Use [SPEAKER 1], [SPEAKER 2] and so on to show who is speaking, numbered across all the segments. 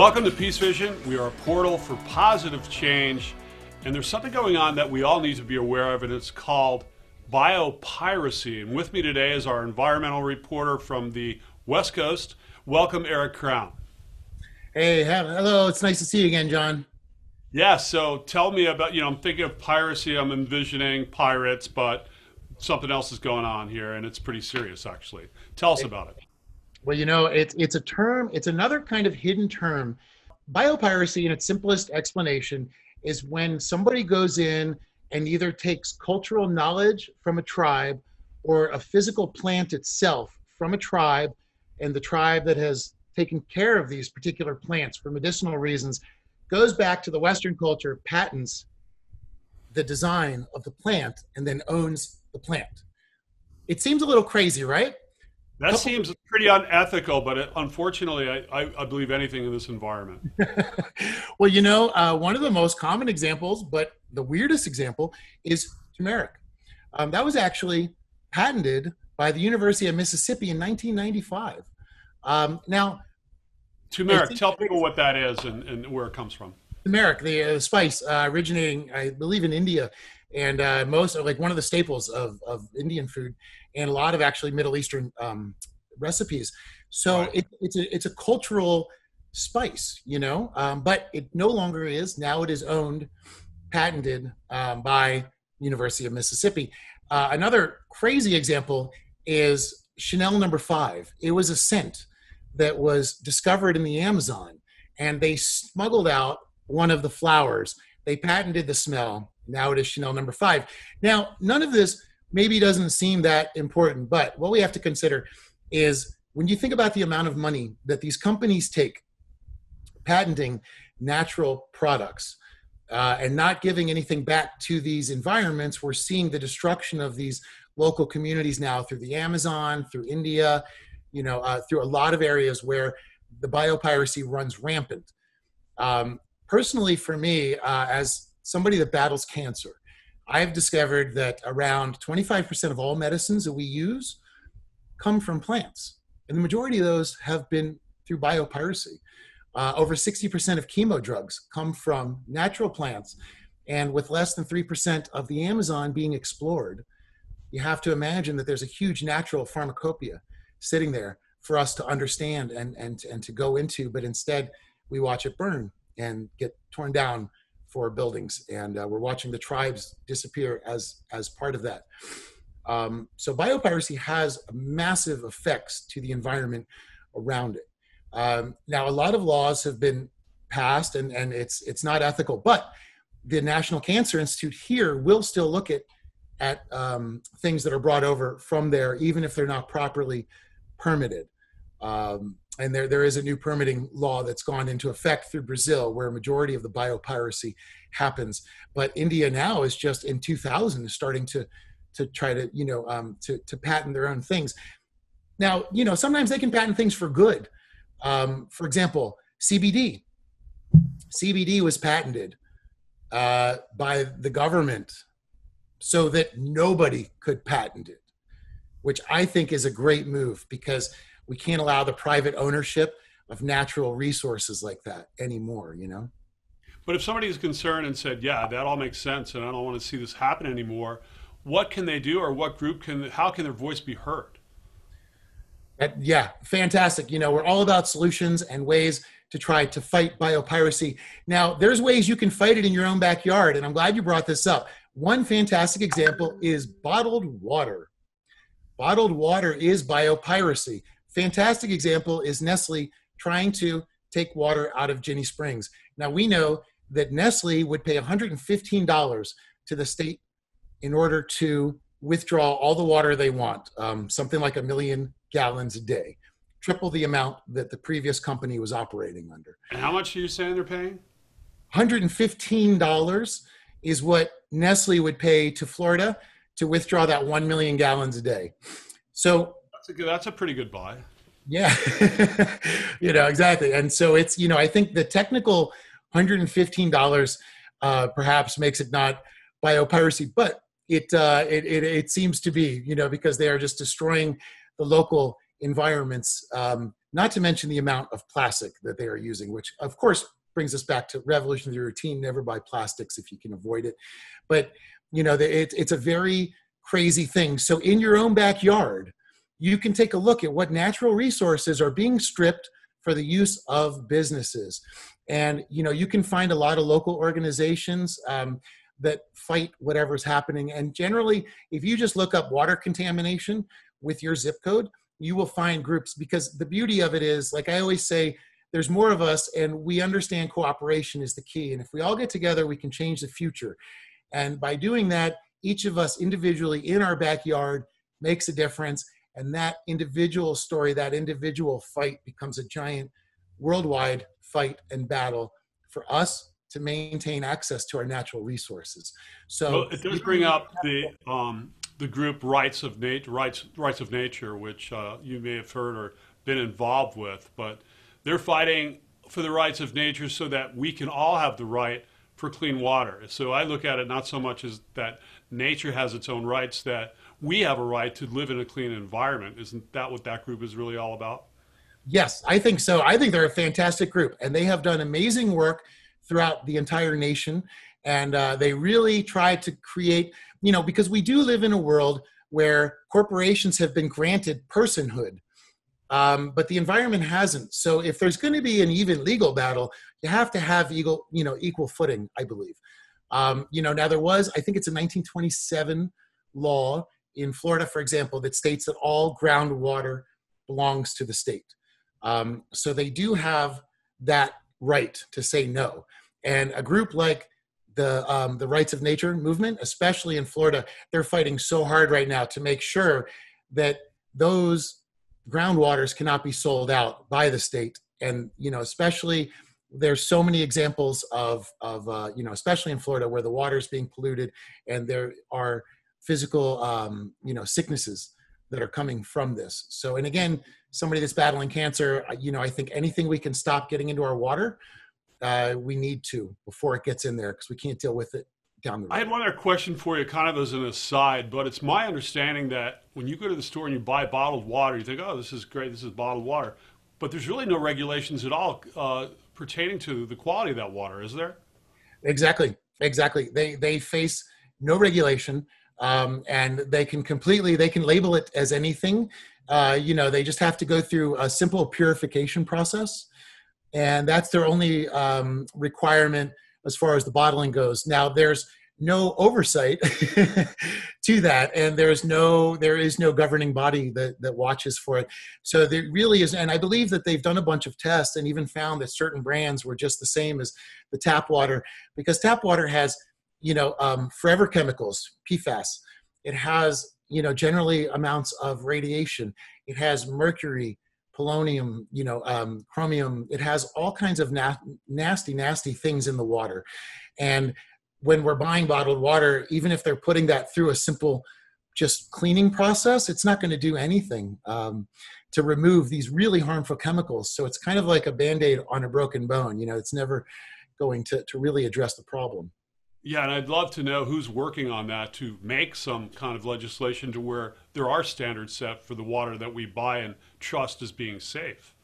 [SPEAKER 1] Welcome to Peace Vision. We are a portal for positive change, and there's something going on that we all need to be aware of, and it's called biopiracy. And with me today is our environmental reporter from the West Coast. Welcome, Erik Crown.
[SPEAKER 2] Hey, hello. It's nice to see you again, John.
[SPEAKER 1] Yeah, so tell me about, you know, I'm thinking of piracy, I'm envisioning pirates, but something else is going on here, and it's pretty serious, actually. Tell us about it.
[SPEAKER 2] Well, you know, it's it's a term. It's another kind of hidden term. Biopiracy, in its simplest explanation, is when somebody goes in and either takes cultural knowledge from a tribe or a physical plant itself from a tribe, and the tribe that has taken care of these particular plants for medicinal reasons goes back to the Western culture, patents the design of the plant, and then owns the plant. It seems a little crazy, right?
[SPEAKER 1] That seems pretty unethical, but it, unfortunately, I, I, I, believe anything in this environment.
[SPEAKER 2] well, you know, uh, one of the most common examples, but the weirdest example, is turmeric. Um, that was actually patented by the University of Mississippi in 1995. Um, now,
[SPEAKER 1] turmeric, tell people what that is and, and where it comes from.
[SPEAKER 2] Turmeric, the uh, spice uh, originating, I believe, in India and uh, most of like one of the staples of, of Indian food and a lot of actually Middle Eastern um, recipes. So right. it, it's a it's a cultural spice, you know, um, but it no longer is. Now it is owned, patented um, by University of Mississippi. Uh, another crazy example is Chanel Number Five. It was a scent that was discovered in the Amazon, and they smuggled out one of the flowers. They patented the smell. Now it is Chanel Number Five. Now none of this maybe doesn't seem that important. But what we have to consider is when you think about the amount of money that these companies take patenting natural products uh, and not giving anything back to these environments, we're seeing the destruction of these local communities now through the Amazon, through India, you know, uh, through a lot of areas where the biopiracy runs rampant. Um, personally, for me, uh, as somebody that battles cancer, I've discovered that around 25% of all medicines that we use come from plants. And the majority of those have been through biopiracy. Uh, over 60% of chemo drugs come from natural plants. And with less than 3% of the Amazon being explored, you have to imagine that there's a huge natural pharmacopoeia sitting there for us to understand and, and, and to go into. But instead, we watch it burn and get torn down for buildings, and uh, we're watching the tribes disappear as as part of that. Um, so biopiracy has massive effects to the environment around it. Um, now, a lot of laws have been passed, and and it's it's not ethical, but the National Cancer Institute here will still look at at um, things that are brought over from there, even if they're not properly permitted. Um, and there, there is a new permitting law that's gone into effect through Brazil, where a majority of the biopiracy happens. But India now is just in 2000 is starting to to try to you know um, to to patent their own things. Now you know sometimes they can patent things for good. Um, for example, CBD. CBD was patented uh, by the government so that nobody could patent it, which I think is a great move because we can't allow the private ownership of natural resources like that anymore you know?
[SPEAKER 1] But if somebody is concerned and said yeah that all makes sense and i don't want to see this happen anymore what can they do or what group can how can their voice be heard?
[SPEAKER 2] Uh, yeah fantastic you know we're all about solutions and ways to try to fight biopiracy. Now there's ways you can fight it in your own backyard and i'm glad you brought this up. One fantastic example is bottled water. Bottled water is biopiracy fantastic example is Nestle trying to take water out of Ginnie Springs. Now we know that Nestle would pay $115 to the state in order to withdraw all the water they want, um, something like a million gallons a day, triple the amount that the previous company was operating under.
[SPEAKER 1] And how much are you saying they're paying?
[SPEAKER 2] $115 is what Nestle would pay to Florida to withdraw that 1 million gallons a day. So
[SPEAKER 1] a good, that's a pretty good buy.
[SPEAKER 2] Yeah, you know exactly, and so it's you know I think the technical hundred and fifteen dollars uh, perhaps makes it not biopiracy, but it, uh, it, it it seems to be you know because they are just destroying the local environments um, not to mention the amount of plastic that they are using, which of course brings us back to revolution of the routine never buy plastics if you can avoid it. But you know it, it's a very crazy thing. So in your own backyard you can take a look at what natural resources are being stripped for the use of businesses. And you know you can find a lot of local organizations um, that fight whatever's happening. And generally if you just look up water contamination with your zip code you will find groups because the beauty of it is like i always say there's more of us and we understand cooperation is the key. And if we all get together we can change the future. And by doing that each of us individually in our backyard makes a difference and that individual story that individual fight becomes a giant worldwide fight and battle for us to maintain access to our natural resources. So
[SPEAKER 1] well, it does bring up the um, the group rights of nature rights rights of nature which uh, you may have heard or been involved with but they're fighting for the rights of nature so that we can all have the right for clean water. So I look at it not so much as that nature has its own rights, that we have a right to live in a clean environment. Isn't that what that group is really all about?
[SPEAKER 2] Yes, I think so. I think they're a fantastic group, and they have done amazing work throughout the entire nation. And uh, they really try to create, you know, because we do live in a world where corporations have been granted personhood um, but the environment hasn't. So if there's going to be an even legal battle, you have to have equal, you know, equal footing, I believe. Um, you know, now there was, I think it's a 1927 law in Florida, for example, that states that all groundwater belongs to the state. Um, so they do have that right to say no. And a group like the um, the rights of nature movement, especially in Florida, they're fighting so hard right now to make sure that those groundwaters cannot be sold out by the state. And you know especially there's so many examples of of uh, you know especially in florida where the water is being polluted and there are physical um, you know sicknesses that are coming from this. So and again somebody that's battling cancer uh, you know i think anything we can stop getting into our water uh, we need to before it gets in there because we can't deal with it down the road.
[SPEAKER 1] I had one other question for you, kind of as an aside, but it's my understanding that when you go to the store and you buy bottled water, you think, oh, this is great, this is bottled water. But there's really no regulations at all uh, pertaining to the quality of that water, is there?
[SPEAKER 2] Exactly, exactly. They, they face no regulation. Um, and they can completely they can label it as anything uh, you know they just have to go through a simple purification process and that's their only um, requirement as far as the bottling goes. Now there's no oversight to that and there's no there is no governing body that that watches for it. So there really is and i believe that they've done a bunch of tests and even found that certain brands were just the same as the tap water because tap water has you know um, forever chemicals pfas it has you know generally amounts of radiation. It has mercury polonium, you know, um, chromium. It has all kinds of na- nasty, nasty things in the water. And when we're buying bottled water, even if they're putting that through a simple just cleaning process, it's not going to do anything um, to remove these really harmful chemicals. So it's kind of like a band aid on a broken bone. You know, it's never going to, to really address the problem.
[SPEAKER 1] Yeah, and I'd love to know who's working on that to make some kind of legislation to where there are standards set for the water that we buy and trust as being safe.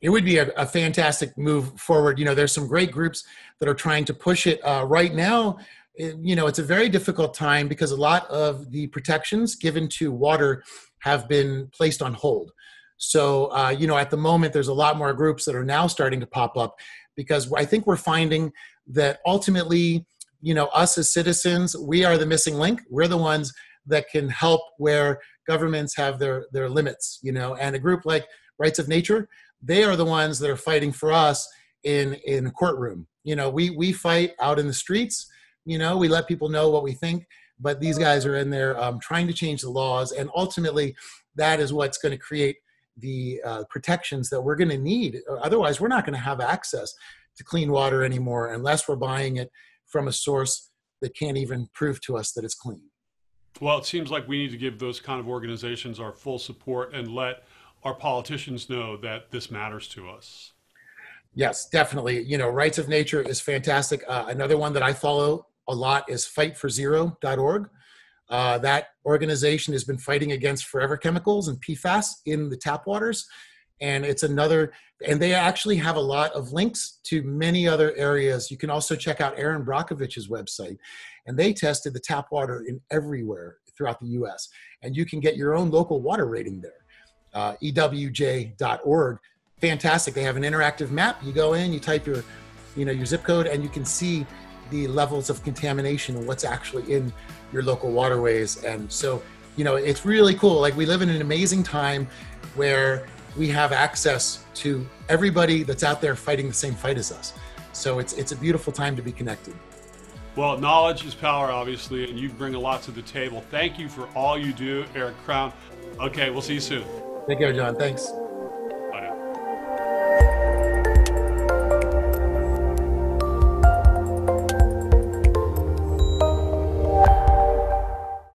[SPEAKER 2] It would be a, a fantastic move forward. You know, there's some great groups that are trying to push it. Uh, right now, you know, it's a very difficult time because a lot of the protections given to water have been placed on hold. So, uh, you know, at the moment, there's a lot more groups that are now starting to pop up because I think we're finding that ultimately, you know, us as citizens, we are the missing link. We're the ones that can help where governments have their their limits, you know, and a group like Rights of Nature, they are the ones that are fighting for us in in a courtroom. You know, we we fight out in the streets. You know, we let people know what we think, but these guys are in there um, trying to change the laws, and ultimately, that is what's going to create the uh, protections that we're going to need. Otherwise, we're not going to have access to clean water anymore unless we're buying it from a source that can't even prove to us that it's clean.
[SPEAKER 1] Well, it seems like we need to give those kind of organizations our full support and let our politicians know that this matters to us.
[SPEAKER 2] Yes, definitely. You know, Rights of Nature is fantastic. Uh, another one that I follow a lot is fightforzero.org. Uh, that organization has been fighting against forever chemicals and PFAS in the tap waters and it's another and they actually have a lot of links to many other areas. You can also check out Erin brockovich's website and they tested the tap water in everywhere throughout the us and you can get your own local water rating there. Uh, ewg.org fantastic. They have an interactive map. You go in you type your you know your zip code and you can see the levels of contamination and what's actually in your local waterways. And so you know it's really cool. Like we live in an amazing time where we have access to everybody that's out there fighting the same fight as us. So it's it's a beautiful time to be connected.
[SPEAKER 1] Well, knowledge is power, obviously, and you bring a lot to the table. Thank you for all you do, Erik Crown. Okay, we'll see you soon.
[SPEAKER 2] Take care, John. Thanks.